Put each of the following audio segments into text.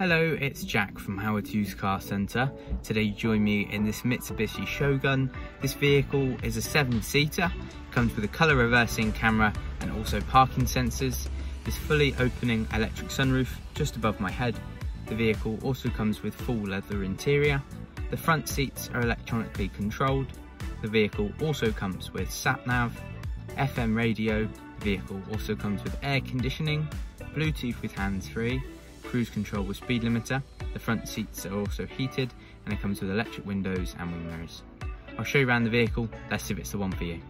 Hello, it's Jack from Howard Hughes Car Centre. Today you join me in this Mitsubishi Shogun. This vehicle is a seven-seater, comes with a colour reversing camera and also parking sensors. This fully opening electric sunroof just above my head. The vehicle also comes with full leather interior. The front seats are electronically controlled. The vehicle also comes with sat-nav, FM radio. The vehicle also comes with air conditioning, Bluetooth with hands-free, cruise control with speed limiter. The front seats are also heated and it comes with electric windows and wing mirrors. I'll show you around the vehicle, let's see if it's the one for you.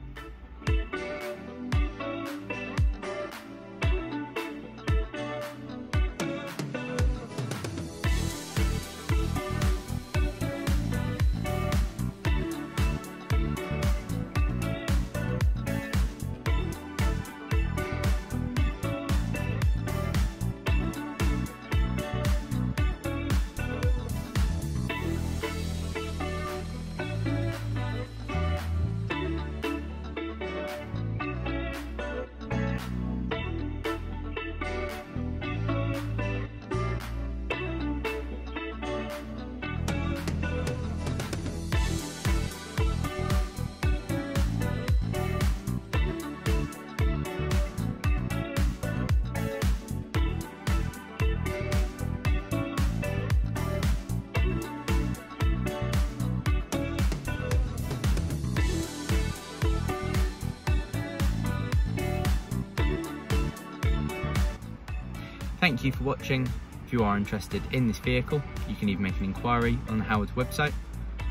Thank you for watching. If you are interested in this vehicle, you can even make an inquiry on the Howard's website.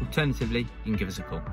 Alternatively, you can give us a call.